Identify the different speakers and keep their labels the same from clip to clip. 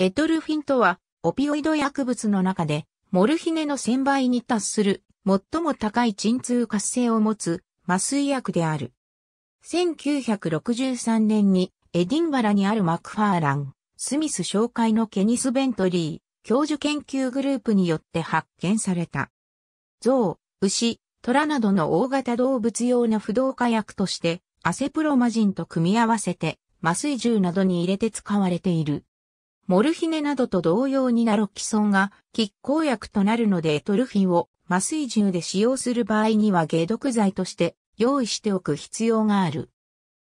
Speaker 1: エトルフィンとは、オピオイド薬物の中で、モルヒネの1000倍に達する、最も高い鎮痛活性を持つ麻酔薬である。1963年にエディンバラにあるマクファーラン、スミス紹介のケニス・ベントリー、教授研究グループによって発見された。象、牛、虎などの大型動物用の不動火薬として、アセプロマジンと組み合わせて、麻酔銃などに入れて使われている。モルヒネなどと同様にナロキソンが拮抗薬となるのでエトルフィンを麻酔銃で使用する場合には解毒剤として用意しておく必要がある。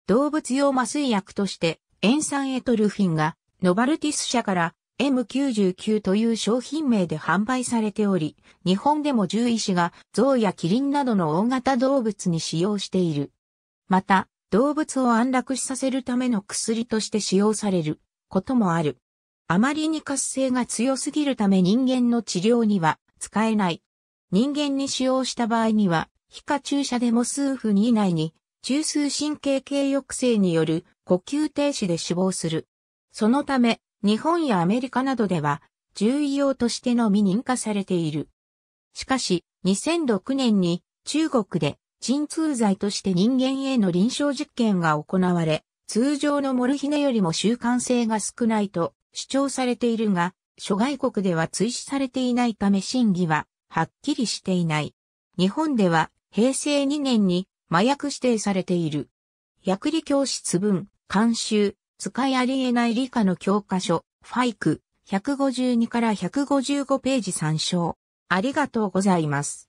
Speaker 1: 動物用麻酔薬として塩酸エトルフィンがノバルティス社から M99 という商品名で販売されており、日本でも獣医師が象やキリンなどの大型動物に使用している。また、動物を安楽死させるための薬として使用されることもある。あまりに活性が強すぎるため人間の治療には使えない。人間に使用した場合には、皮下注射でも数分以内に、中枢神経系抑制による呼吸停止で死亡する。そのため、日本やアメリカなどでは、重要としてのみ認可されている。しかし、2006年に中国で鎮痛剤として人間への臨床実験が行われ、通常のモルヒネよりも習慣性が少ないと主張されているが、諸外国では追試されていないため真偽ははっきりしていない。日本では平成2年に麻薬指定されている。薬理教室文、監修、使いありえない理科の教科書、ファイク、152から155ページ参照。ありがとうございます。